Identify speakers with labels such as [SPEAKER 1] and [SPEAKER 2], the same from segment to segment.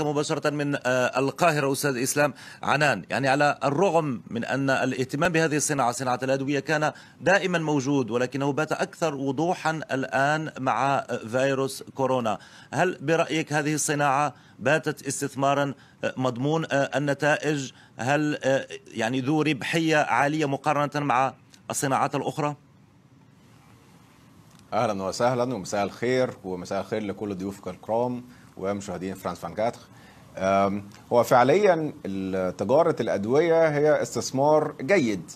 [SPEAKER 1] مباشرة من القاهرة أستاذ إسلام عنان. يعني على الرغم من أن الاهتمام بهذه الصناعة صناعة الأدوية كان دائما موجود ولكنه بات أكثر وضوحا الآن مع فيروس كورونا. هل برأيك هذه الصناعة باتت استثمارا مضمون النتائج؟ هل يعني ذو ربحية عالية مقارنة مع الصناعات الأخرى؟
[SPEAKER 2] أهلا وسهلا ومساء الخير ومساء الخير لكل ضيوفك الكرام. ومشاهدين فرانس 24 هو فعليا تجارة الأدوية هي استثمار جيد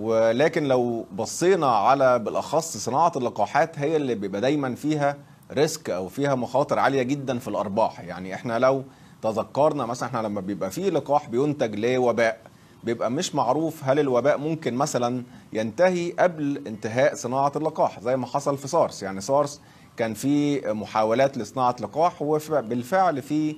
[SPEAKER 2] ولكن لو بصينا على بالأخص صناعة اللقاحات هي اللي بيبقى دايما فيها risk أو فيها مخاطر عالية جدا في الأرباح. يعني إحنا لو تذكرنا مثلا إحنا لما بيبقى فيه لقاح بينتج لوباء بيبقى مش معروف هل الوباء ممكن مثلا ينتهي قبل انتهاء صناعة اللقاح زي ما حصل في سارس. يعني سارس كان في محاولات لصناعة لقاح وبالفعل في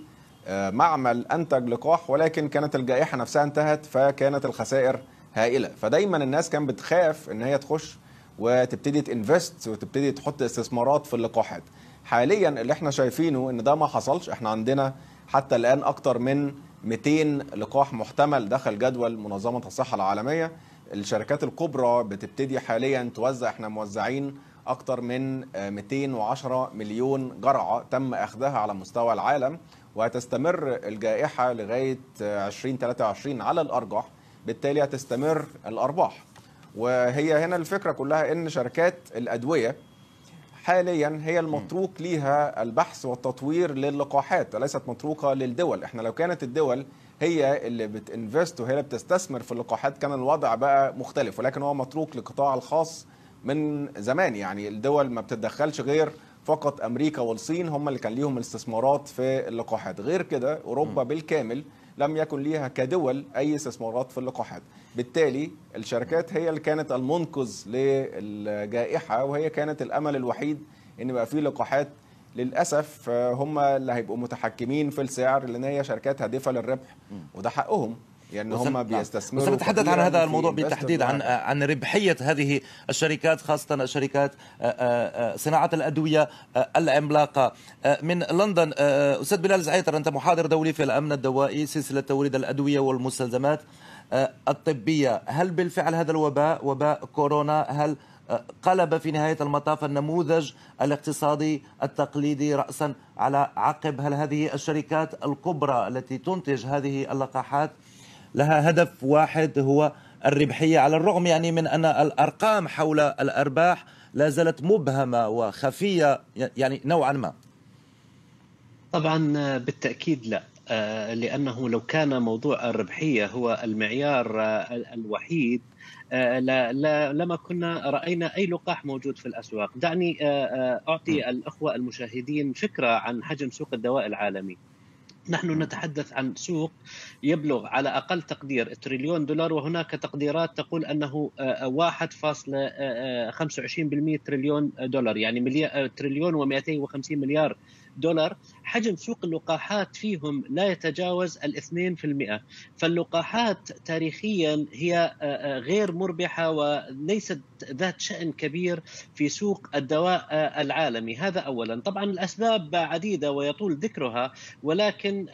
[SPEAKER 2] معمل أنتج لقاح ولكن كانت الجائحة نفسها انتهت فكانت الخسائر هائلة. فدايما الناس كانت بتخاف إن هي تخش وتبتدي تنفست وتبتدي تحط استثمارات في اللقاحات. حاليا اللي إحنا شايفينه إن ده ما حصلش. إحنا عندنا حتى الآن أكتر من 200 لقاح محتمل دخل جدول منظمة الصحة العالمية. الشركات الكبرى بتبتدي حاليا توزع إحنا موزعين أكتر من 210 مليون جرعة تم أخذها على مستوى العالم وهتستمر الجائحة لغاية 2023 على الأرجح بالتالي هتستمر الأرباح. وهي هنا الفكرة كلها إن شركات الأدوية حاليا هي المتروك ليها البحث والتطوير للقاحات ليست متروكة للدول. إحنا لو كانت الدول هي اللي بتنفست وهي اللي بتستثمر في اللقاحات كان الوضع بقى مختلف ولكن هو متروك للقطاع الخاص من زمان. يعني الدول ما بتتدخلش غير فقط أمريكا والصين هم اللي كان ليهم الاستثمارات في اللقاحات. غير كده أوروبا بالكامل لم يكن ليها كدول أي استثمارات في اللقاحات. بالتالي الشركات هي اللي كانت المنقذ للجائحة وهي كانت الأمل الوحيد إن يبقى في لقاحات. للأسف هم اللي هيبقوا متحكمين في السعر لأن هي شركات هادفة للربح وده حقهم. يعني هم بيستثمروا
[SPEAKER 1] سنتحدث عن هذا الموضوع بالتحديد عن عن ربحية هذه الشركات خاصة شركات صناعة الأدوية العملاقة. من لندن أستاذ بلال زعيتر أنت محاضر دولي في الأمن الدوائي سلسلة توريد الأدوية والمستلزمات الطبية. هل بالفعل هذا الوباء وباء كورونا هل قلب في نهاية المطاف النموذج الاقتصادي التقليدي راسا على عقب؟ هل هذه الشركات الكبرى التي تنتج هذه اللقاحات لها هدف واحد هو الربحية. على الرغم يعني من أن الأرقام حول الأرباح لا زالت مبهمة وخفية يعني نوعا ما.
[SPEAKER 3] طبعا بالتأكيد لا لأنه لو كان موضوع الربحية هو المعيار الوحيد لا لا لما كنا رأينا أي لقاح موجود في الأسواق، دعني أعطي الأخوة المشاهدين فكرة عن حجم سوق الدواء العالمي. نحن نتحدث عن سوق يبلغ على أقل تقدير تريليون دولار وهناك تقديرات تقول أنه 1.25% تريليون دولار يعني تريليون و250 مليار دولار حجم سوق اللقاحات فيهم لا يتجاوز الاثنين في المئة. فاللقاحات تاريخيا هي غير مربحة وليست ذات شأن كبير في سوق الدواء العالمي. هذا أولا. طبعا الأسباب عديدة ويطول ذكرها ولكن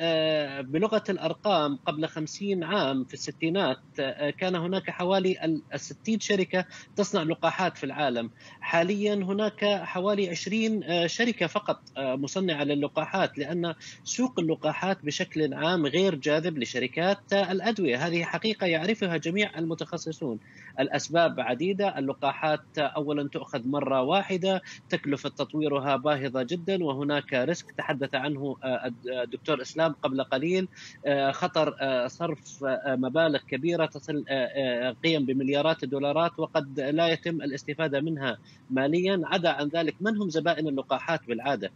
[SPEAKER 3] بلغة الأرقام قبل خمسين عام في الستينات كان هناك حوالي الستين شركة تصنع لقاحات في العالم. حاليا هناك حوالي عشرين شركة فقط مصنعة للقاحات لأن سوق اللقاحات بشكل عام غير جاذب لشركات الأدوية. هذه حقيقة يعرفها جميع المتخصصون. الأسباب عديدة اللقاحات أولا تؤخذ مرة واحدة تكلفة تطويرها باهظة جدا وهناك ريسك تحدث عنه الدكتور إسلام قبل قليل. خطر صرف مبالغ كبيرة تصل قيم بمليارات الدولارات وقد لا يتم الاستفادة منها ماليا. عدا عن ذلك من هم زبائن اللقاحات بالعادة؟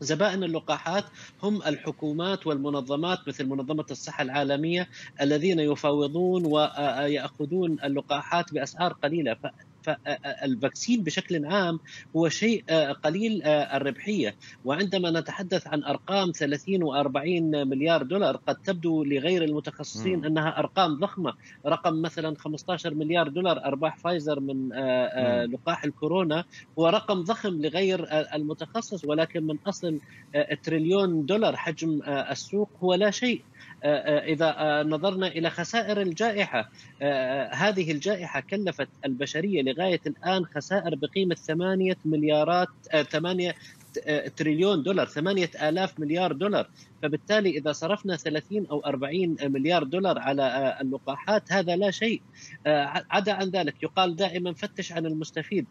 [SPEAKER 3] زبائن اللقاحات هم الحكومات والمنظمات مثل منظمة الصحة العالمية الذين يفاوضون ويأخذون اللقاحات بأسعار قليلة. فال vaccine بشكل عام هو شيء قليل الربحية. وعندما نتحدث عن أرقام 30 و40 مليار دولار قد تبدو لغير المتخصصين أنها أرقام ضخمة. رقم مثلا 15 مليار دولار أرباح فايزر من لقاح الكورونا. هو رقم ضخم لغير المتخصص ولكن من أصل تريليون دولار حجم السوق هو لا شيء. إذا نظرنا إلى خسائر الجائحة هذه الجائحة كلفت البشرية لغاية الآن خسائر بقيمة ثمانية مليارات ثمانية تريليون دولار ثمانية آلاف مليار دولار. فبالتالي إذا صرفنا 30 أو 40 مليار دولار على اللقاحات هذا لا شيء. عدا عن ذلك يقال دائما فتش عن المستفيد.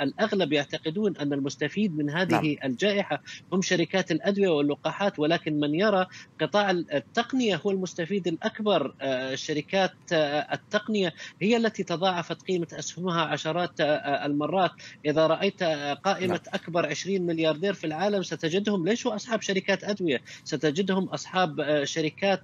[SPEAKER 3] الأغلب يعتقدون أن المستفيد من هذه نعم. الجائحة هم شركات الأدوية واللقاحات ولكن من يرى قطاع التقنية هو المستفيد الأكبر. شركات التقنية هي التي تضاعفت قيمة أسهمها عشرات المرات. إذا رأيت قائمة نعم. أكبر 20 ملياردير في العالم ستجدهم ليسوا أصحاب شركات أدوية. ستجدهم أصحاب شركات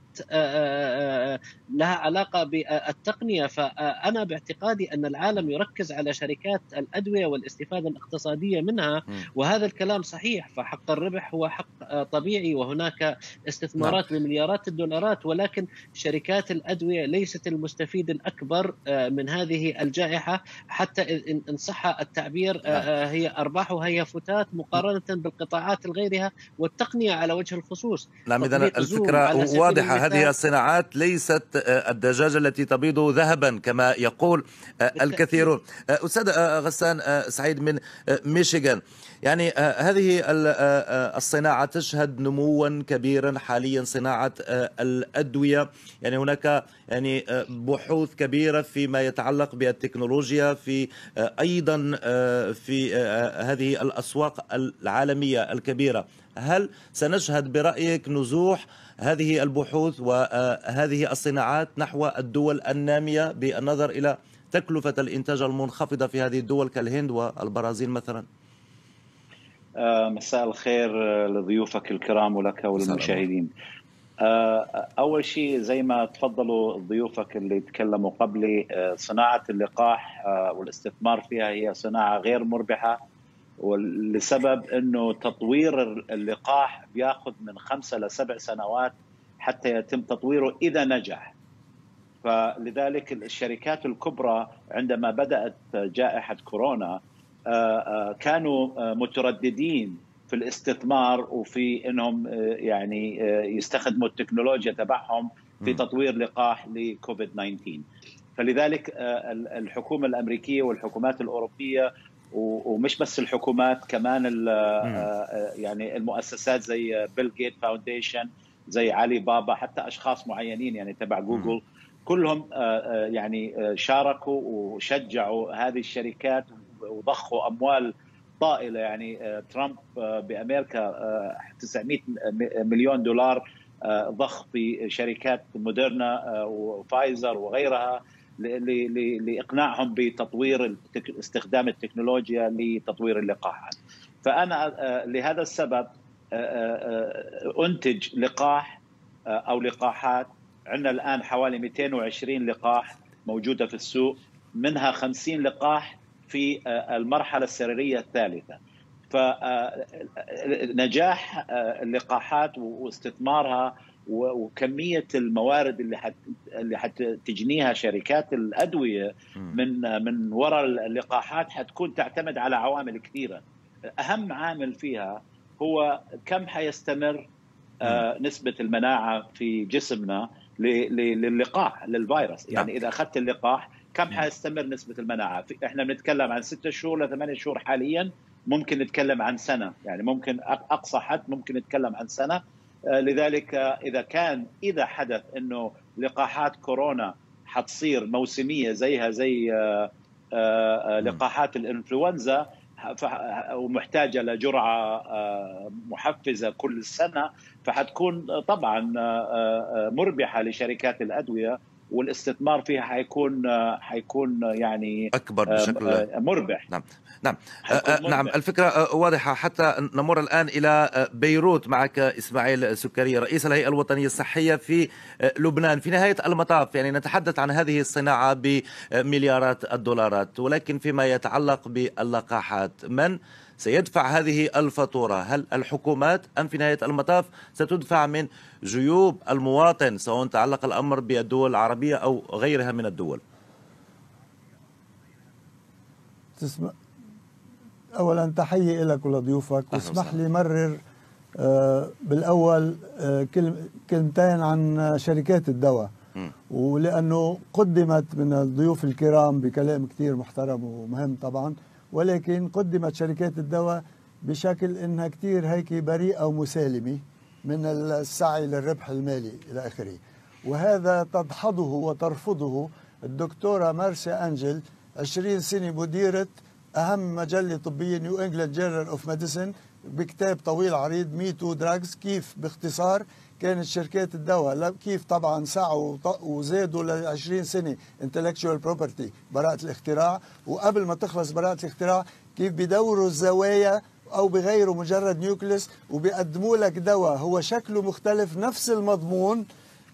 [SPEAKER 3] لها علاقة بالتقنية. فأنا باعتقادي أن العالم يركز على شركات الأدوية والاستفادة الاقتصادية منها وهذا الكلام صحيح. فحق الربح هو حق طبيعي وهناك استثمارات نعم. بمليارات الدولارات ولكن شركات الأدوية ليست المستفيد الأكبر من هذه الجائحة. حتى إن صح التعبير نعم. هي أرباحها هي فتات مقارنة بالقطاعات الغيرها والتقنية على وجه الخصوص.
[SPEAKER 1] نعم اذا الفكرة واضحة. هذه الصناعات ليست آه، الدجاجة التي تبيض ذهبا كما يقول آه، الكثيرون. آه، أستاذ غسان سعيد من ميشيغان. يعني هذه الصناعة تشهد نموا كبيرا حاليا صناعة الأدوية. يعني هناك يعني بحوث كبيرة فيما يتعلق بالتكنولوجيا في أيضا في هذه الأسواق العالمية الكبيرة. هل سنشهد برأيك نزوح هذه البحوث وهذه الصناعات نحو الدول النامية بالنظر إلى تكلفة الإنتاج المنخفضة في هذه الدول كالهند والبرازيل مثلا؟
[SPEAKER 4] آه، مساء الخير لضيوفك الكرام ولك وللمشاهدين. آه، أول شيء زي ما تفضلوا ضيوفك اللي تكلموا قبلي آه، صناعة اللقاح والاستثمار فيها هي صناعة غير مربحة. ولسبب إنه تطوير اللقاح بياخذ من خمسه لسبع سنوات حتى يتم تطويره إذا نجح. فلذلك الشركات الكبرى عندما بدأت جائحة كورونا آه، آه، كانوا آه، مترددين في الاستثمار وفي إنهم يعني يستخدموا التكنولوجيا تبعهم في تطوير لقاح لكوفيد 19 فلذلك الحكومة الأمريكية والحكومات الأوروبية ومش بس الحكومات كمان آه، آه، يعني المؤسسات زي بيل جيت فاونديشن زي علي بابا حتى أشخاص معينين يعني تبع جوجل كلهم آه، يعني شاركوا وشجعوا هذه الشركات وضخوا أموال طائلة يعني ترامب بأمريكا 900 مليون دولار ضخ في شركات موديرنا وفايزر وغيرها. لإقناعهم بتطوير استخدام التكنولوجيا لتطوير اللقاحات. فأنا آه، لهذا السبب آه، آه، أنتج لقاح أو لقاحات عندنا الآن حوالي 220 لقاح موجودة في السوق منها 50 لقاح في المرحلة السريرية الثالثة. فنجاح اللقاحات واستثمارها وكمية الموارد اللي حت اللي حتجنيها شركات الأدوية من من وراء اللقاحات حتكون تعتمد على عوامل كثيرة. أهم عامل فيها هو كم حيستمر آه نسبة المناعة في جسمنا للقاح للفيروس. يعني. إذا أخذت اللقاح كم حيستمر نسبة المناعة؟ إحنا بنتكلم عن ستة شهور لثمانية شهور حاليا ممكن نتكلم عن سنة. يعني ممكن أقصى حد ممكن نتكلم عن سنة. لذلك إذا كان إذا حدث إنه لقاحات كورونا حتصير موسمية زيها زي آه، آه، لقاحات الإنفلونزا ومحتاجة لجرعة محفزة كل سنة فحتكون طبعا مربحة لشركات الأدوية والاستثمار فيها حيكون حيكون يعني
[SPEAKER 1] أكبر بشكل
[SPEAKER 4] مربح.
[SPEAKER 1] نعم. نعم. نعم الفكرة واضحة. حتى نمر الآن إلى بيروت معك إسماعيل سكري رئيس الهيئة الوطنية الصحية في لبنان. في نهاية المطاف يعني نتحدث عن هذه الصناعة بمليارات الدولارات ولكن فيما يتعلق باللقاحات من سيدفع هذه الفاتورة؟ هل الحكومات أم في نهاية المطاف؟ ستدفع من جيوب المواطن سواء تعلق الأمر بالدول العربية أو غيرها من الدول.
[SPEAKER 5] تسمع؟ اولا تحية لك ولضيوفك واسمح لي مرر آه، بالأول آه، كلمتين عن شركات الدواء. ولأنه قدمت من الضيوف الكرام بكلام كثير محترم ومهم طبعا ولكن قدمت شركات الدواء بشكل إنها كثير هيك بريئة ومسالمة من السعي للربح المالي إلى آخره. وهذا تدحضه وترفضه الدكتورة مارسيا أنجل 20 سنة مديرة أهم مجلة طبية New England Journal of Medicine بكتاب طويل عريض me too drugs كيف باختصار كانت شركات الدواء. كيف طبعا سعوا وزادوا ل 20 سنة intellectual property براءة الاختراع. وقبل ما تخلص براءة الاختراع كيف بدوروا الزوايا أو بغيروا مجرد nucleus وبيقدموا لك دواء. هو شكله مختلف نفس المضمون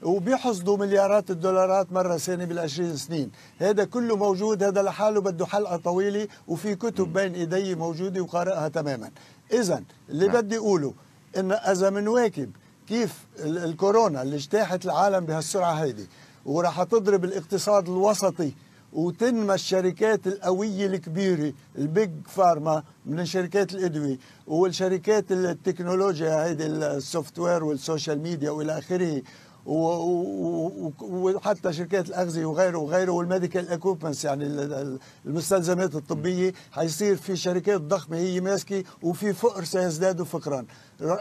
[SPEAKER 5] وبيحصدوا مليارات الدولارات مرة سنة بالعشرين سنين. هذا كله موجود هذا لحاله بده حلقة طويلة وفي كتب بين إيدي موجودة وقارئها تماما. إذا اللي نعم. بدي أقوله إن إذا منواكب كيف الكورونا اللي اجتاحت العالم بهالسرعة هيدي وراح تضرب الاقتصاد الوسطي وتنمو الشركات القوية الكبيرة ال big pharma من شركات الأدوية والشركات التكنولوجيا هيدي ال software وال social media وإلى آخره. وحتى شركات الأغذية وغيره وغيره وال medical equipments يعني المستلزمات الطبية. حيصير في شركات ضخمة هي ماسكة وفي فقر سيزداد فقرا.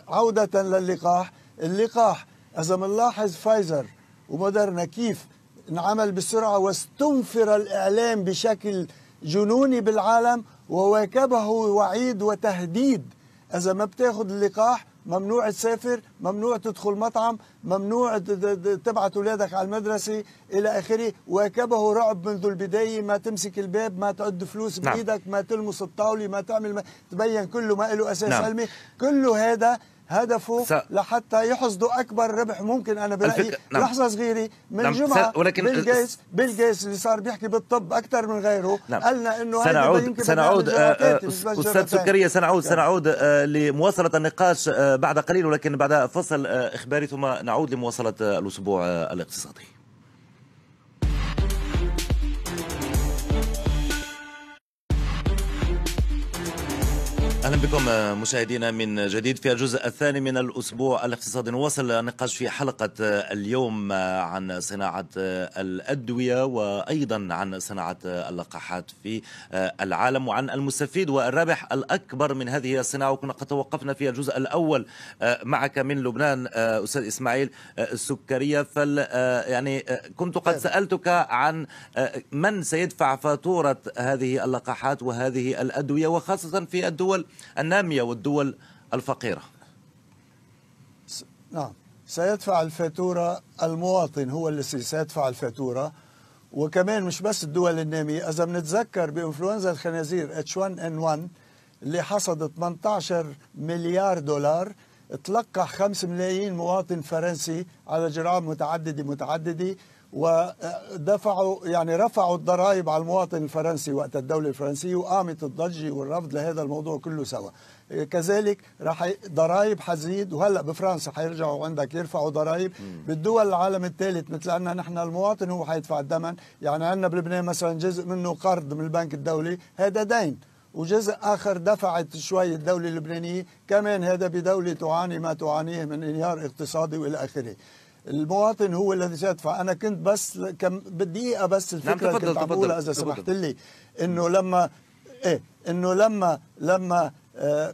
[SPEAKER 5] عودة للقاح. اللقاح إذا بنلاحظ فايزر ومودرنا كيف انعمل بسرعة واستنفر الإعلام بشكل جنوني بالعالم وواكبه وعيد وتهديد. إذا ما بتاخذ اللقاح ممنوع تسافر ممنوع تدخل مطعم ممنوع تبعت اولادك على المدرسة إلى آخره واكبه رعب منذ البداية ما تمسك الباب ما تعد فلوس نعم. بإيدك ما تلمس الطاولة ما تعمل ما تبين كله ما له أساس نعم. علمي كله هذا هدفه س... لحتى يحصدوا أكبر ربح ممكن أنا برايي الفك... نعم. لحظة صغيرة من نعم. جمعة س... ولكن بيل جيتس بيل جيتس اللي صار بيحكي بالطب أكثر من غيره نعم. قالنا إنه
[SPEAKER 1] سنعود سنعود آه، آه، أستاذ سكرية سنعود نعم. سنعود آه، لمواصلة النقاش بعد قليل ولكن بعد فصل إخباري ثم نعود لمواصلة الأسبوع الاقتصادي أهلا بكم مشاهدينا من جديد في الجزء الثاني من الأسبوع الاقتصادي. نواصل النقاش في حلقة اليوم عن صناعة الأدوية وأيضا عن صناعة اللقاحات في العالم وعن المستفيد والرابح الأكبر من هذه الصناعة. وكنا قد توقفنا في الجزء الأول معك من لبنان أستاذ إسماعيل السكرية. فل يعني كنت قد سألتك عن من سيدفع فاتورة هذه اللقاحات وهذه الأدوية وخاصة في الدول النامية والدول الفقيرة.
[SPEAKER 5] نعم. سيدفع الفاتورة المواطن هو الذي سيدفع الفاتورة. وكمان مش بس الدول النامية إذا بنتذكر بإنفلونزا الخنازير H1N1 اللي حصدت 18 مليار دولار تلقح 5 ملايين مواطن فرنسي على جرعات متعددة متعددة. ودفعوا يعني رفعوا الضرائب على المواطن الفرنسي وقت الدولة الفرنسية وقامت الضجة والرفض لهذا الموضوع كله سوا. كذلك راح ضرائب حزيد وهلأ بفرنسا حيرجعوا عندك يرفعوا ضرائب. بالدول العالم الثالث مثل عندنا نحن المواطن هو حيدفع الثمن يعني عندنا بلبنان مثلا جزء منه قرض من البنك الدولي هذا دين. وجزء آخر دفعت شوي الدولة اللبنانية كمان هذا بدولة تعاني ما تعانيه من انهيار اقتصادي وإلى آخره. المواطن هو الذي سيدفع. أنا كنت بس كم بدقيقه بس الفكرة نعم كنت عم إذا سمحت لي. إنه لما إيه إنه لما لما آه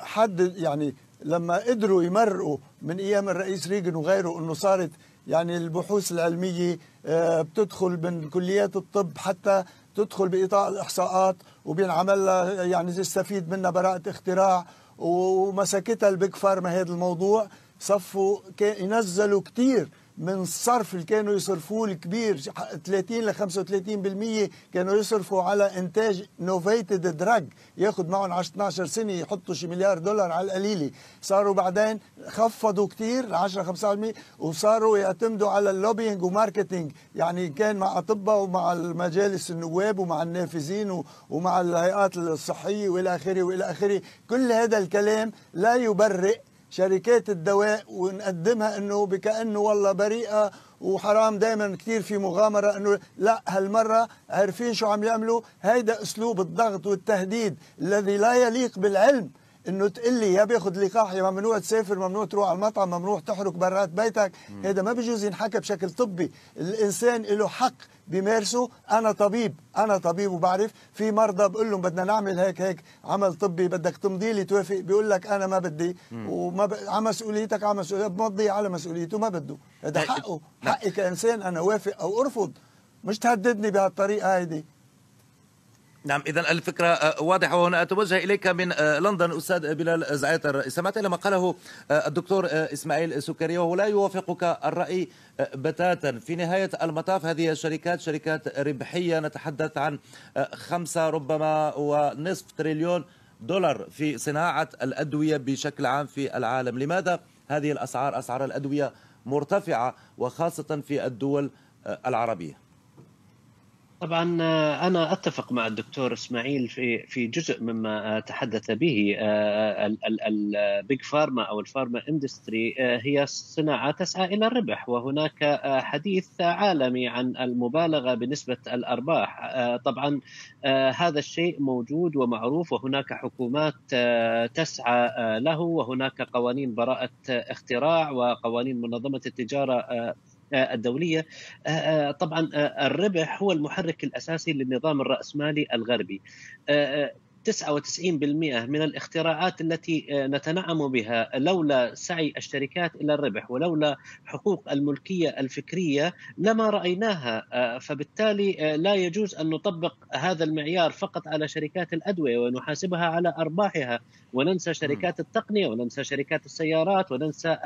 [SPEAKER 5] حد يعني لما قدروا يمرقوا من أيام الرئيس ريغن وغيره إنه صارت يعني البحوث العلمية آه بتدخل من كليات الطب حتى تدخل باطاء الإحصاءات وبينعمل لها يعني تستفيد منها براءة اختراع ومسكتها البيج فارما هذا الموضوع. صفوا ينزلوا كثير من الصرف اللي كانوا يصرفوه الكبير. 30 ل 35% كانوا يصرفوا على إنتاج novated drug ياخذ معهم 10 12 سنة يحطوا شي مليار دولار على القليلة. صاروا بعدين خفضوا كثير ل 10 5% وصاروا يعتمدوا على ال lobbying و marketing يعني كان مع أطباء ومع المجالس النواب ومع النافذين ومع الهيئات الصحية والى آخره والى آخره. كل هذا الكلام لا يبرئ شركات الدواء ونقدمها إنه بكأنه والله بريئة وحرام دائما كثير في مغامرة إنه لا هالمرة عارفين شو عم يعملوا؟ هيدا أسلوب الضغط والتهديد الذي لا يليق بالعلم. إنه تقول لي يا باخذ لقاح يا ممنوع تسافر ممنوع تروح على المطعم ممنوع تحرك برات بيتك. هذا ما بيجوز ينحكى بشكل طبي. الإنسان له حق بيمارسه. أنا طبيب أنا طبيب وبعرف. في مرضى بقول لهم بدنا نعمل هيك هيك عمل طبي بدك تمضي لي توافق بيقول لك أنا ما بدي. وما ب... على مسؤوليتك على مسؤوليتك بمضي على مسؤوليته ما بده. هذا طيب، حقه. نعم. حقي كإنسان أنا وافق أو أرفض. مش تهددني بهالطريقة هيدي.
[SPEAKER 1] نعم اذا الفكرة آه، واضحة وهنا. أتوجه إليك من آه، لندن أستاذ بلال زعيتر. سمعت إلى ما قاله آه، الدكتور إسماعيل سكري وهو لا يوافقك الرأي بتاتا. في نهاية المطاف هذه الشركات شركات ربحية نتحدث عن خمسة ربما ونصف تريليون دولار في صناعة الأدوية بشكل عام في العالم. لماذا هذه الأسعار أسعار الأدوية مرتفعة وخاصة في الدول العربية؟
[SPEAKER 3] طبعا آه، أنا أتفق مع الدكتور إسماعيل في في جزء مما تحدث به آه، ال big pharma أو ال pharma industry آه، هي صناعة تسعى إلى الربح وهناك حديث عالمي عن المبالغة بنسبة الأرباح. طبعا هذا الشيء موجود ومعروف وهناك حكومات تسعى له وهناك قوانين براءة اختراع وقوانين منظمة التجارة الدولية. آه، آه، طبعا آه، الربح هو المحرك الأساسي للنظام الرأسمالي الغربي. 99% من الاختراعات التي نتنعم بها لولا سعي الشركات إلى الربح ولولا حقوق الملكية الفكرية لما رأيناها فبالتالي لا يجوز أن نطبق هذا المعيار فقط على شركات الأدوية ونحاسبها على أرباحها. وننسى شركات التقنية وننسى شركات السيارات وننسى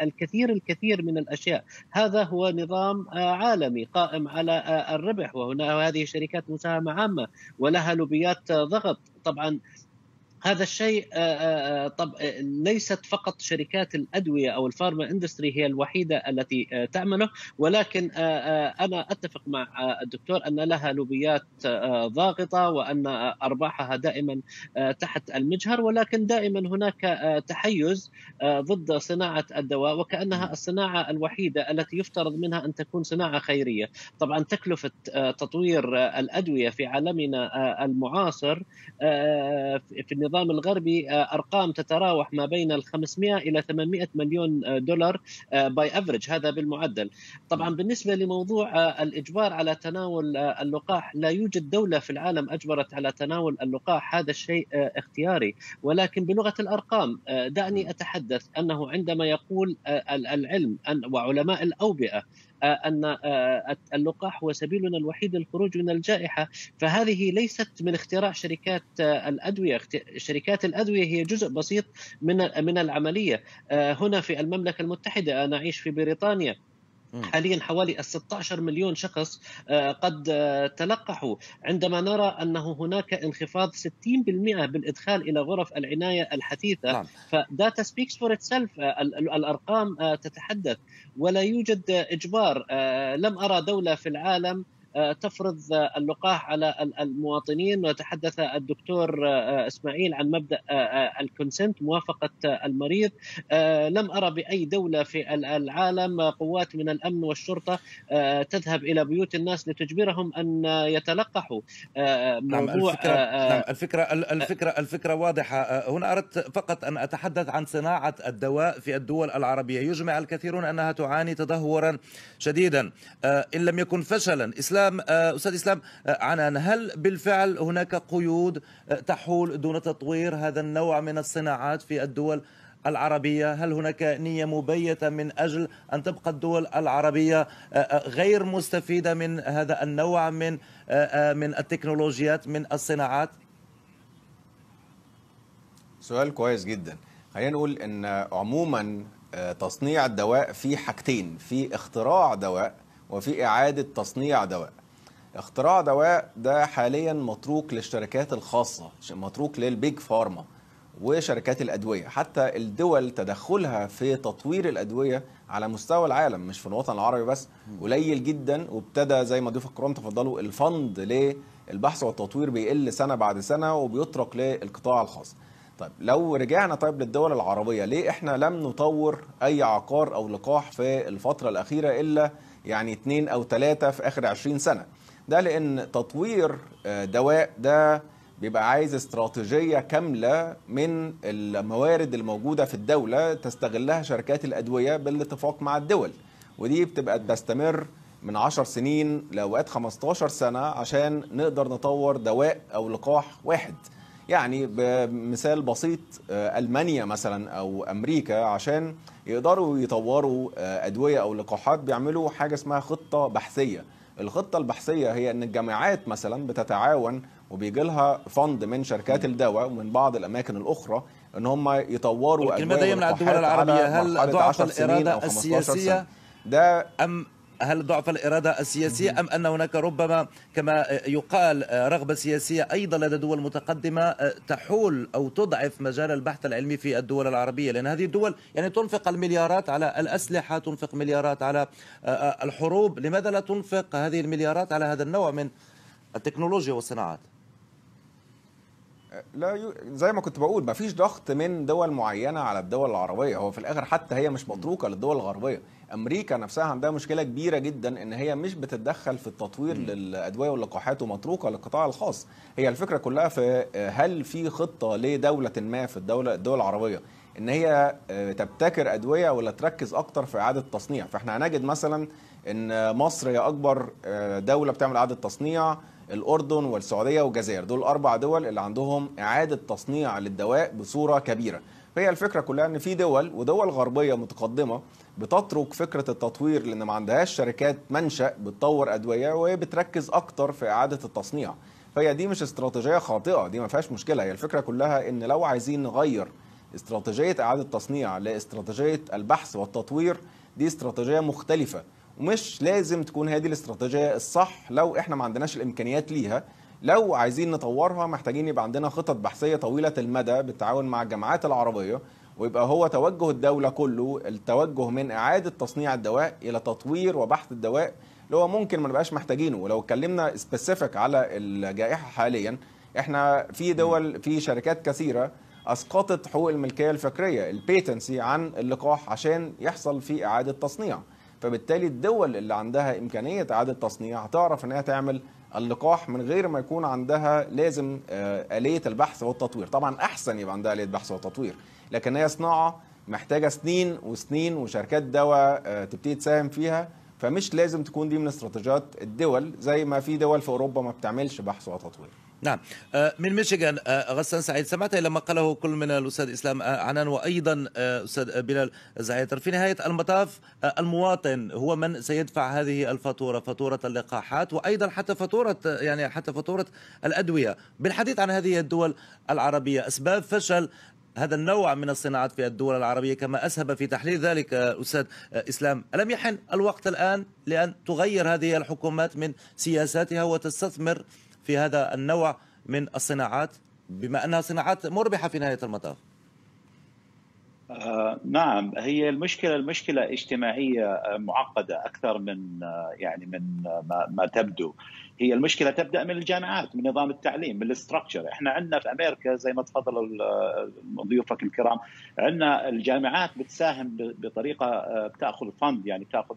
[SPEAKER 3] الكثير الكثير من الأشياء. هذا هو نظام عالمي قائم على الربح وهنا هذه شركات مساهمة عامة ولها لوبيات ضغط. طبعا هذا الشيء آه، آه، آه، طب ليست فقط شركات الأدوية أو الفارما إندستري هي الوحيدة التي تعمله ولكن أنا أتفق مع الدكتور أن لها لوبيات ضاغطة وأن أرباحها دائما تحت المجهر ولكن دائما هناك تحيز ضد صناعة الدواء وكأنها الصناعة الوحيدة التي يفترض منها أن تكون صناعة خيرية. طبعا تكلفة تطوير الأدوية في عالمنا المعاصر في النظام النظام الغربي آه، أرقام تتراوح ما بين ال 500 إلى 800 مليون آه، دولار by آه، average هذا بالمعدل. طبعا بالنسبة لموضوع الإجبار على تناول اللقاح لا يوجد دولة في العالم أجبرت على تناول اللقاح هذا الشيء اختياري. ولكن بلغة الأرقام دعني أتحدث أنه عندما يقول العلم وعلماء الأوبئة أن آه، اللقاح هو سبيلنا الوحيد للخروج من الجائحة. فهذه ليست من اختراع شركات آه، الأدوية. شركات الأدوية هي جزء بسيط من من العملية. آه، هنا في المملكة المتحدة أنا أعيش في بريطانيا. حاليا حوالي 16 مليون شخص آه، قد آه، تلقحوا. عندما نرى أنه هناك انخفاض 60% بالإدخال إلى غرف العناية الحثيثة نعم. ف data speaks for itself الأرقام آه، تتحدث. ولا يوجد إجبار لم أرى دولة في العالم تفرض اللقاح على المواطنين. وتحدث الدكتور آه، إسماعيل عن مبدأ آه، ال consent موافقة المريض. لم أرى بأي دولة في العالم قوات من الأمن والشرطة تذهب إلى بيوت الناس لتجبرهم أن يتلقحوا.
[SPEAKER 1] نعم الفكرة نعم الفكرة الفكرة الفكرة واضحة. هنا أردت فقط أن أتحدث عن صناعة الدواء في الدول العربية. يجمع الكثيرون أنها تعاني تدهورا شديدا. إن لم يكن فشلا إسلام إسلام آه، أستاذ إسلام آه، عنان هل بالفعل هناك قيود آه، تحول دون تطوير هذا النوع من الصناعات في الدول العربية؟ هل هناك نية مبيتة من أجل أن تبقى الدول العربية غير مستفيدة من هذا النوع من من التكنولوجيات من الصناعات؟
[SPEAKER 2] سؤال كويس جدا. خلينا نقول إن عموما تصنيع الدواء في حاجتين في اختراع دواء وفي إعادة تصنيع دواء. اختراع دواء ده حاليا متروك للشركات الخاصة متروك للبيج فارما وشركات الأدوية. حتى الدول تدخلها في تطوير الأدوية على مستوى العالم مش في الوطن العربي بس قليل جدا. وابتدى زي ما ضيوف الكرام تفضلوا الفند للبحث والتطوير بيقل سنة بعد سنة وبيترك للقطاع الخاص. طيب لو رجعنا طيب للدول العربية ليه إحنا لم نطور أي عقار أو لقاح في الفترة الأخيرة إلا يعني اثنين أو ثلاثة في آخر 20 سنة. ده لأن تطوير دواء ده بيبقى عايز استراتيجية كاملة من الموارد الموجودة في الدولة تستغلها شركات الأدوية بالاتفاق مع الدول. ودي بتبقى تستمر من 10 سنين لأوقات 15 سنة عشان نقدر نطور دواء أو لقاح واحد. يعني بمثال بسيط ألمانيا مثلا أو أمريكا عشان يقدروا يطوروا أدوية أو لقاحات بيعملوا حاجة اسمها خطة بحثية. الخطة البحثية هي أن الجامعات مثلا بتتعاون وبيجي لها فند من شركات الدواء ومن بعض الأماكن الأخرى إن هم يطوروا
[SPEAKER 1] أدوية ماذا يمنع الدول العربية هل ضعف الإرادة السياسية
[SPEAKER 2] ده
[SPEAKER 1] أم هل ضعف الإرادة السياسية أم أن هناك ربما كما يقال رغبة سياسية أيضا لدى دول متقدمة تحول أو تضعف مجال البحث العلمي في الدول العربية؟ لأن هذه الدول يعني تنفق المليارات على الأسلحة تنفق مليارات على الحروب. لماذا لا تنفق هذه المليارات على هذا النوع من التكنولوجيا والصناعات؟
[SPEAKER 2] لا ي... زي ما كنت بقول ما فيش ضغط من دول معينة على الدول العربية. هو في الآخر حتى هي مش متروكة للدول الغربية. أمريكا نفسها عندها مشكلة كبيرة جدا إن هي مش بتتدخل في التطوير م. للأدوية واللقاحات ومتروكة للقطاع الخاص. هي الفكرة كلها في هل في خطة لدولة ما في الدولة الدول العربية إن هي تبتكر أدوية ولا تركز أكتر في إعادة التصنيع؟ فإحنا هنجد مثلا إن مصر هي أكبر دولة بتعمل إعادة تصنيع الأردن والسعودية والجزائر. دول أربع دول اللي عندهم إعادة تصنيع للدواء بصورة كبيرة. فهي الفكرة كلها إن في دول ودول غربية متقدمة بتترك فكرة التطوير لأن ما عندهاش شركات منشأ بتطور أدوية وهي بتركز أكتر في إعادة التصنيع. فهي دي مش استراتيجية خاطئة دي ما فيهاش مشكلة. هي الفكرة كلها إن لو عايزين نغير استراتيجية إعادة التصنيع لاستراتيجية البحث والتطوير دي استراتيجية مختلفة. ومش لازم تكون هذه الاستراتيجية الصح لو إحنا ما عندناش الإمكانيات ليها. لو عايزين نطورها محتاجين يبقى عندنا خطط بحثية طويلة المدى بالتعاون مع الجامعات العربية ويبقى هو توجه الدولة كله التوجه من إعادة تصنيع الدواء إلى تطوير وبحث الدواء اللي هو ممكن ما نبقاش محتاجينه. ولو اتكلمنا سبيسيفيك على الجائحة حاليا إحنا في دول في شركات كثيرة أسقطت حقوق الملكية الفكرية البيتنسي عن اللقاح عشان يحصل في إعادة تصنيع. فبالتالي الدول اللي عندها إمكانية إعادة تصنيع هتعرف ان هي تعمل اللقاح من غير ما يكون عندها لازم آلية البحث والتطوير. طبعا أحسن يبقى عندها آلية بحث وتطوير لكن هي صناعة محتاجة سنين وسنين وشركات دواء تبتدي تساهم فيها. فمش لازم تكون دي من استراتيجيات الدول زي ما في دول في أوروبا ما بتعملش بحث وتطوير.
[SPEAKER 1] نعم. من ميشيغان غسان سعيد سمعت لما قاله كل من الأستاذ إسلام عنان وأيضا أستاذ بلال زعيتر في نهاية المطاف المواطن هو من سيدفع هذه الفاتورة فاتورة اللقاحات وأيضا حتى فاتورة يعني حتى فاتورة الأدوية. بالحديث عن هذه الدول العربية أسباب فشل هذا النوع من الصناعات في الدول العربية كما أسهب في تحليل ذلك أستاذ إسلام. ألم يحن الوقت الآن لأن تغير هذه الحكومات من سياساتها وتستثمر في هذا النوع من الصناعات بما أنها صناعات مربحة في نهاية المطاف.
[SPEAKER 4] آه نعم هي المشكلة المشكلة اجتماعية معقدة أكثر من يعني من ما, ما تبدو. هي المشكلة تبدأ من الجامعات من نظام التعليم من الاستراكشر إحنا عندنا في أمريكا زي ما تفضل ضيوفك الكرام عندنا الجامعات بتساهم بطريقة بتأخذ فند يعني بتأخذ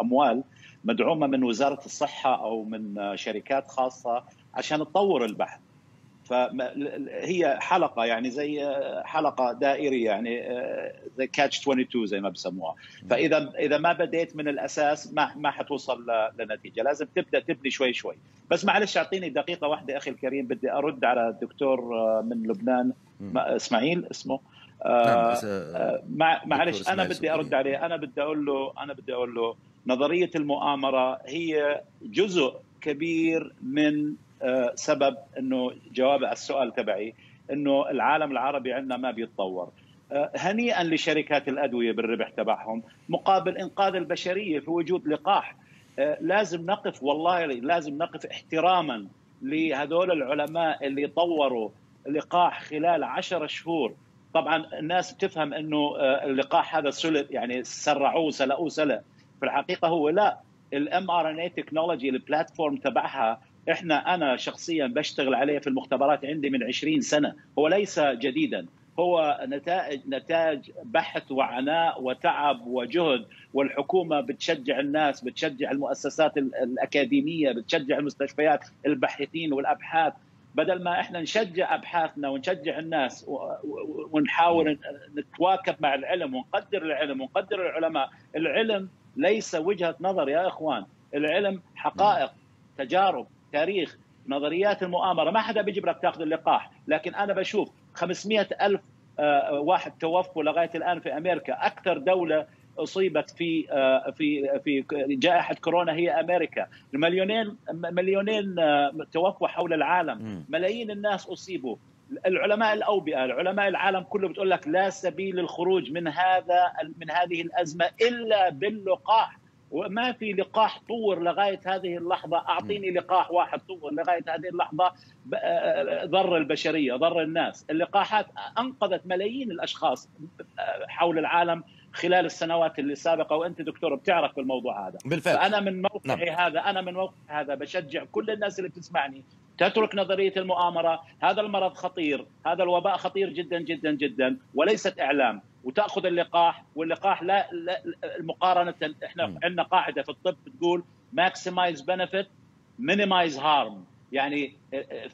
[SPEAKER 4] أموال مدعومة من وزارة الصحة أو من شركات خاصة عشان تطور البحث فهي حلقة يعني زي حلقة دائريه يعني زي كاتش 22 زي ما بسموها. فإذا إذا ما بديت من الأساس ما ما حتوصل لنتيجه لازم تبدأ تبني شوي شوي. بس معلش أعطيني دقيقة واحدة أخي الكريم بدي أرد على الدكتور من لبنان إسماعيل اسمه. آه معلش أنا بدي أرد عليه. أنا بدي أقول له أنا بدي أقول له نظرية المؤامرة هي جزء كبير من سبب إنه جواب على السؤال تبعي إنه العالم العربي عندنا ما بيتطور. هنيئا لشركات الأدوية بالربح تبعهم مقابل إنقاذ البشرية في وجود لقاح. لازم نقف والله لازم نقف احتراما لهذول العلماء اللي طوروا لقاح خلال عشر شهور. طبعا الناس بتفهم إنه اللقاح هذا سلق يعني سرعوه سلقوه سلق. في الحقيقة هو لا. ال mRNA technology ال platform تبعها إحنا أنا شخصيا بشتغل عليه في المختبرات عندي من 20 سنة. هو ليس جديدا. هو نتائج نتاج بحث وعناء وتعب وجهد والحكومة بتشجع الناس بتشجع المؤسسات الأكاديمية بتشجع المستشفيات الباحثين والأبحاث. بدل ما إحنا نشجع أبحاثنا ونشجع الناس ونحاول نتواكب مع العلم ونقدر العلم ونقدر العلماء العلم ليس وجهة نظر يا إخوان. العلم حقائق تجارب. تاريخ نظريات المؤامرة. ما حدا بيجبرك تاخذ اللقاح. لكن أنا بشوف 500 ألف واحد توفوا لغاية الآن في أمريكا. أكثر دولة أصيبت في في في جائحة كورونا هي أمريكا. مليونين مليونين توفوا حول العالم. ملايين الناس أصيبوا. العلماء الأوبئة العلماء العالم كله بتقول لك لا سبيل للخروج من هذا من هذه الأزمة إلا باللقاح. وما في لقاح طور لغاية هذه اللحظة. أعطيني لقاح واحد طور لغاية هذه اللحظة. ضر البشرية ضر الناس. اللقاحات أنقذت ملايين الأشخاص حول العالم خلال السنوات اللي سابقة. وأنت دكتور بتعرف بالموضوع هذا.
[SPEAKER 1] بالفعل.
[SPEAKER 4] فأنا من موقعي نعم. هذا أنا من موقعي هذا. بشجع كل الناس اللي بتسمعني. تترك نظرية المؤامرة. هذا المرض خطير. هذا الوباء خطير جدا جدا جدا. وليست إعلام. وتاخذ اللقاح واللقاح لا, لا مقارنه إحنا عندنا قاعدة في الطب بتقول maximize benefit minimize harm يعني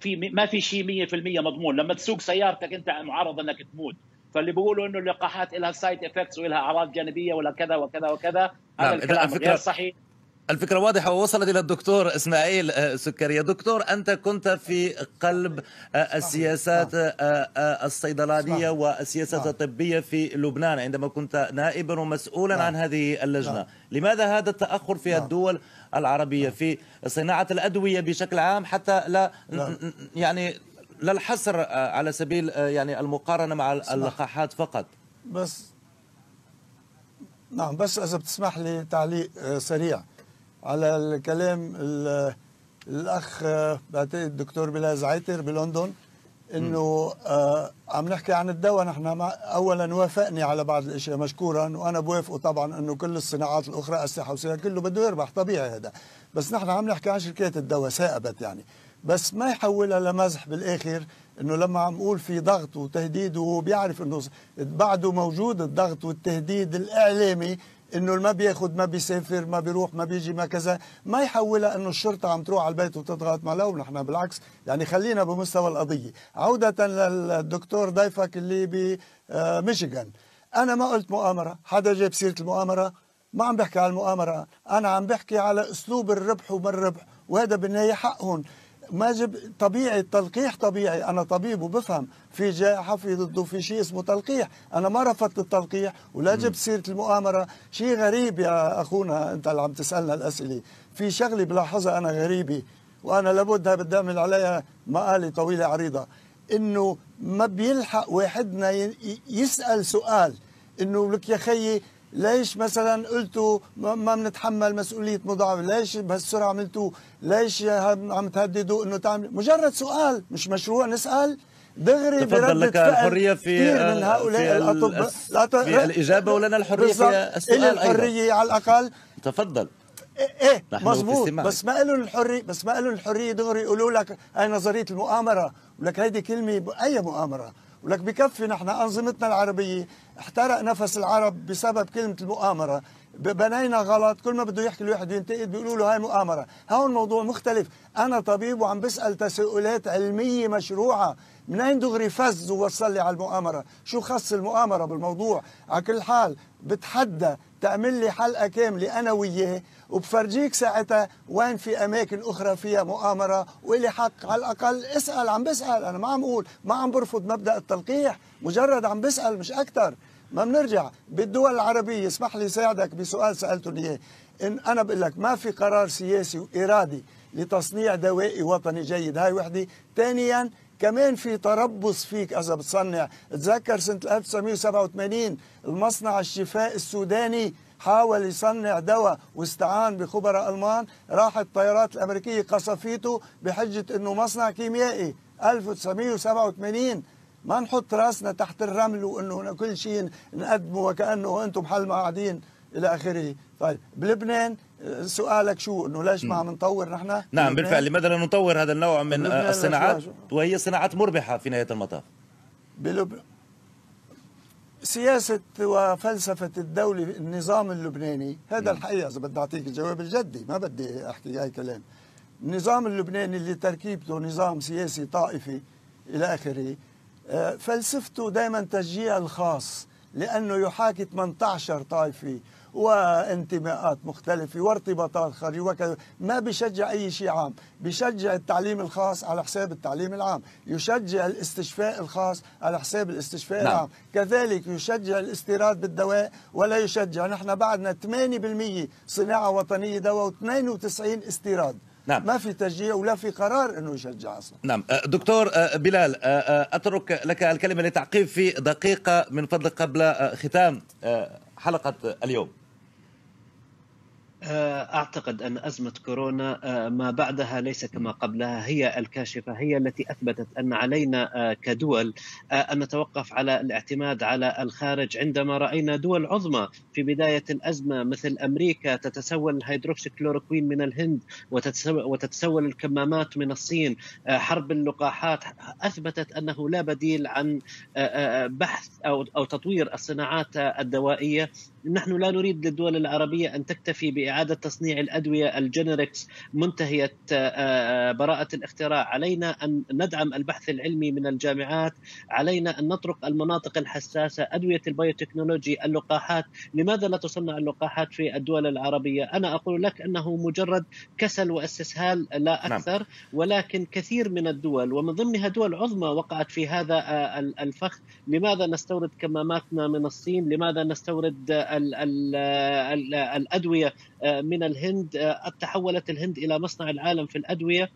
[SPEAKER 4] في ما في شيء 100% مضمون. لما تسوق سيارتك أنت معرض إنك تموت. فاللي بيقولوا إنه اللقاحات لها side effects ولها أعراض جانبية ولا كذا وكذا وكذا هذا نعم. الكلام غير صحيح.
[SPEAKER 1] الفكرة واضحة ووصلت إلى الدكتور إسماعيل آه، سكرية دكتور أنت كنت في قلب آه، السياسات آه، الصيدلانية والسياسات الطبية في لبنان عندما كنت نائبا ومسؤولا نعم. عن هذه اللجنة. نعم. لماذا هذا التأخر في الدول العربية؟ في صناعة الأدوية بشكل عام حتى لا يعني لا الحصر على سبيل يعني المقارنة مع اللقاحات فقط.
[SPEAKER 5] بس نعم بس إذا بتسمح لي تعليق سريع. على الكلام الأخ بعتقد الدكتور بلال زعيتر بلندن إنه آه عم نحكي عن الدواء. نحن اولا وافقني على بعض الأشياء مشكورا وأنا بوافقه طبعا إنه كل الصناعات الأخرى اسلحه وسلاح كله بده يربح. طبيعي هذا. بس نحن عم نحكي عن شركات الدواء ثائبت يعني. بس ما يحولها لمزح بالآخر إنه لما عم نقول في ضغط وتهديد وهو بيعرف إنه بعده موجود الضغط والتهديد الإعلامي إنه ما بياخذ ما بيسافر ما بيروح ما بيجي ما كذا. ما يحولها إنه الشرطة عم تروح على البيت وتضغط ما لو نحن بالعكس. يعني خلينا بمستوى القضية. عودة للدكتور ضيفك اللي بميشيغان أنا ما قلت مؤامرة. حدا جاب سيرة المؤامرة؟ ما عم بحكي على المؤامرة. أنا عم بحكي على أسلوب الربح وما الربح وهذا بالنهاية حقهم. ماجب طبيعي التلقيح طبيعي. أنا طبيب وبفهم. في جائحه في ضده في شيء اسمه تلقيح. أنا ما رفضت التلقيح ولا جبت سيرة المؤامرة. شيء غريب يا أخونا أنت اللي عم تسألنا الأسئلة. في شغلة بلاحظها أنا غريبة وأنا لابد بدي اعمل عليها مقالة طويلة عريضة. إنه ما بيلحق واحدنا يسأل سؤال. إنه لك يا خيي ليش مثلا قلتوا ما بنتحمل مسؤولية مضاعفة؟ ليش بهالسرعة عملتوا؟ ليش عم تهددوا إنه تعمل؟ مجرد سؤال مش مشروع نسأل. دغري
[SPEAKER 1] تفضل لك الحرية في من هؤلاء في الاطباء في الإجابة ولنا الحرية في السؤال
[SPEAKER 5] الحرية أيضا. على الأقل.
[SPEAKER 1] تفضل.
[SPEAKER 5] إيه, إيه مزبوط بس ما لهم الحرية بس ما لهم الحرية دغري يقولوا لك هاي نظرية المؤامرة؟ ولك هيدي كلمة أي مؤامرة؟ ولك بكفي نحن أنظمتنا العربية احترق نفس العرب بسبب كلمة المؤامرة. بنينا غلط كل ما بده يحكي الواحد ينتقد بيقولوا له هاي مؤامرة. هون موضوع مختلف. أنا طبيب وعم بسأل تساؤلات علمية مشروعة. منين دغري فز ووصل لي على المؤامرة؟ شو خص المؤامرة بالموضوع؟ على كل حال بتحدى تعمل لي حلقة كاملة أنا وياه. وبفرجيك ساعتها وين في أماكن أخرى فيها مؤامرة واللي حق على الأقل اسأل عم بسأل أنا ما عم أقول ما عم برفض مبدأ التلقيح مجرد عم بسأل مش أكثر ما بنرجع بالدول العربية اسمح لي ساعدك بسؤال سالتهم إياه. إن أنا بقول لك ما في قرار سياسي وإرادي لتصنيع دوائي وطني جيد هاي وحدة. ثانيا كمان في تربص فيك إذا بتصنع. تذكر سنة 1987 المصنع الشفاء السوداني حاول يصنع دواء واستعان بخبراء ألمان. راحت الطيارات الأمريكية قصفته بحجة إنه مصنع كيميائي 1987 ما نحط راسنا تحت الرمل وإنه كل شيء نقدمه وكأنه أنتم حل ما قاعدين إلى آخره. طيب بلبنان سؤالك شو؟ إنه ليش ما عم نطور نحن؟
[SPEAKER 1] نعم بالفعل لماذا لا نطور هذا النوع من الصناعات؟ وهي صناعات مربحة في نهاية المطاف.
[SPEAKER 5] بلبنان سياسة وفلسفة الدولة النظام اللبناني هذا نعم. الحقيقة إذا بدي أعطيك الجواب الجدي ما بدي أحكي أي كلام النظام اللبناني اللي تركيبته نظام سياسي طائفي إلى آخره آه، فلسفته دائما تشجيع الخاص لأنه يحاكي 18 طائفة وانتماءات مختلفة وارتباطات خارجية وكذا. ما بيشجع أي شيء عام. بيشجع التعليم الخاص على حساب التعليم العام. يشجع الاستشفاء الخاص على حساب الاستشفاء نعم. العام. كذلك يشجع الاستيراد بالدواء ولا يشجع. نحن بعدنا 8% صناعة وطنية دواء و92 استيراد. نعم. ما في تشجيع ولا في قرار إنه يشجع أصلا.
[SPEAKER 1] نعم. أه، دكتور أه، بلال أه، أترك لك الكلمة لتعقيب في دقيقة من فضلك قبل ختام حلقة اليوم.
[SPEAKER 3] أعتقد أن أزمة كورونا آه، ما بعدها ليس كما قبلها هي الكاشفة هي التي أثبتت أن علينا آه، كدول. أن نتوقف على الاعتماد على الخارج. عندما رأينا دول عظمى في بداية الأزمة مثل أمريكا تتسول الهيدروكسيكلوروكوين من الهند وتتسول الكمامات من الصين حرب اللقاحات أثبتت أنه لا بديل عن بحث أو تطوير الصناعات الدوائية. نحن لا نريد للدول العربية أن تكتفي إعادة تصنيع الأدوية ال generics منتهية آه، آه، براءة الاختراع. علينا أن ندعم البحث العلمي من الجامعات. علينا أن نطرق المناطق الحساسة أدوية ال biotechnology اللقاحات. لماذا لا تصنع اللقاحات في الدول العربية؟ أنا أقول لك أنه مجرد كسل وأستسهال لا نعم. أكثر ولكن كثير من الدول ومن ضمنها دول عظمى وقعت في هذا آه، الفخ. لماذا نستورد كماماتنا من الصين؟ لماذا نستورد الأدوية من الهند آه، تحولت الهند إلى مصنع العالم في الأدوية.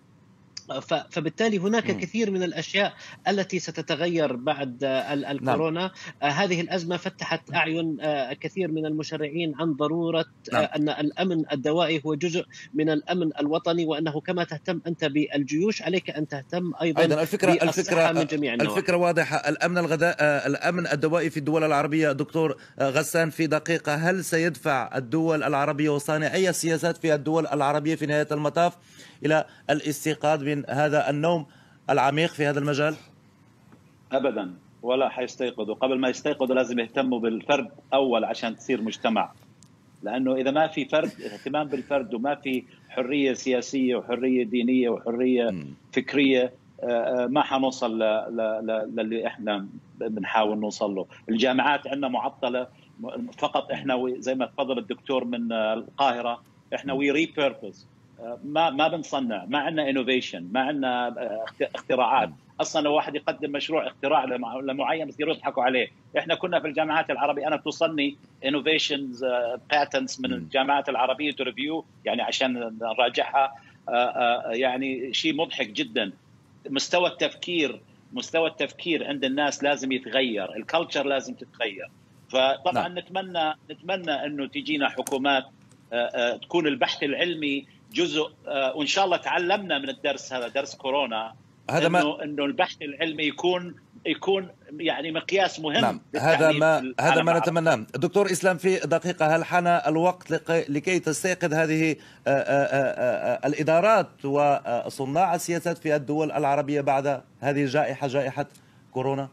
[SPEAKER 3] فبالتالي هناك م. كثير من الأشياء التي ستتغير بعد الكورونا نعم. آه، هذه الأزمة فتحت أعين آه، كثير من المشرعين عن ضرورة نعم. أن الأمن الدوائي هو جزء من الأمن الوطني وأنه كما تهتم أنت بالجيوش عليك أن تهتم أيضا,
[SPEAKER 1] أيضا الفكرة الفكرة من جميع النواحي. الفكرة واضحة الأمن الغذاء الأمن الدوائي في الدول العربية دكتور غسان في دقيقة هل سيدفع الدول العربية وصانعي السياسات في الدول العربية في نهاية المطاف إلى الاستيقاظ من هذا النوم العميق في هذا المجال؟
[SPEAKER 4] ابدا ولا حيستيقظوا قبل ما يستيقظوا لازم يهتموا بالفرد أول عشان تصير مجتمع. لأنه إذا ما في فرد اهتمام بالفرد وما في حرية سياسية وحرية دينية وحرية فكرية آه، آه، ما حنوصل للي إحنا بنحاول نوصل له. الجامعات عندنا معطلة فقط إحنا زي ما تفضل الدكتور من القاهرة إحنا we repurpose ما ما بنصنع ما عندنا innovation ما عندنا آه، اختراعات. أصلا لو واحد يقدم مشروع اختراع لمعين بصيروا يضحكوا عليه. إحنا كنا في الجامعات العربية أنا توصلني innovations patents من الجامعات العربية to review يعني عشان نراجعها. آه، آه، يعني شيء مضحك جدا. مستوى التفكير مستوى التفكير عند الناس لازم يتغير ال culture لازم تتغير. فطبعا نعم. نتمنى نتمنى إنه تجينا حكومات تكون البحث العلمي جزء آه، وإن شاء الله تعلمنا من الدرس هذا درس كورونا هذا ما انه إنه البحث العلمي يكون يكون يعني مقياس مهم
[SPEAKER 1] نعم هذا ما هذا ما نتمناه. دكتور إسلام في دقيقة هل حان الوقت لكي تستيقظ هذه آه، آه، الإدارات وصناع السياسات في الدول العربية بعد هذه الجائحة جائحة كورونا؟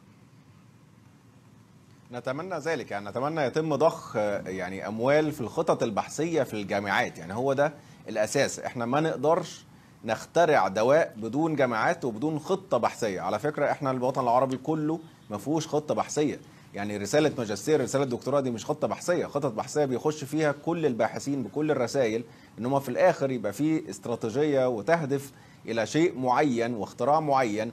[SPEAKER 2] نتمنى ذلك. يعني نتمنى يتم ضخ يعني أموال في الخطط البحثية في الجامعات. يعني هو ده الأساس. إحنا ما نقدرش نخترع دواء بدون جامعات وبدون خطة بحثية. على فكرة إحنا الوطن العربي كله ما فيهوش خطة بحثية. يعني رسالة ماجستير رسالة دكتوراه دي مش خطة بحثية. خطط بحثية بيخش فيها كل الباحثين بكل الرسائل إن هم في الآخر يبقى في استراتيجية وتهدف إلى شيء معين واختراع معين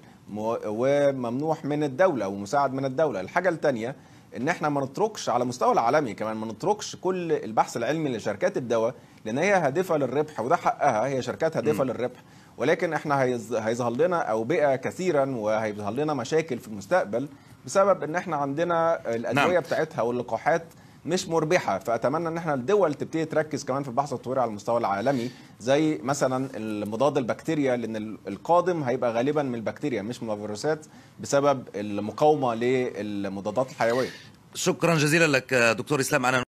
[SPEAKER 2] وممنوح من الدولة ومساعد من الدولة. الحاجة الثانية ان إحنا ما نتركش على مستوى العالمي كمان ما نتركش كل البحث العلمي لشركات الدواء لأن هي هادفة للربح وده حقها هي شركات هادفة م. للربح ولكن إحنا هيظهر لنا اوبئه كثيرا وهيظهر لنا مشاكل في المستقبل بسبب ان إحنا عندنا الأدوية نعم. بتاعتها واللقاحات مش مربحة. فأتمنى إن إحنا الدول تبتدي تركز كمان في البحث والتطوير على المستوى العالمي زي مثلا المضاد البكتيريا لأن القادم هيبقى غالبا من البكتيريا مش من الفيروسات بسبب المقاومة للمضادات الحيوية.
[SPEAKER 1] شكرا جزيلا لك دكتور إسلام. أنا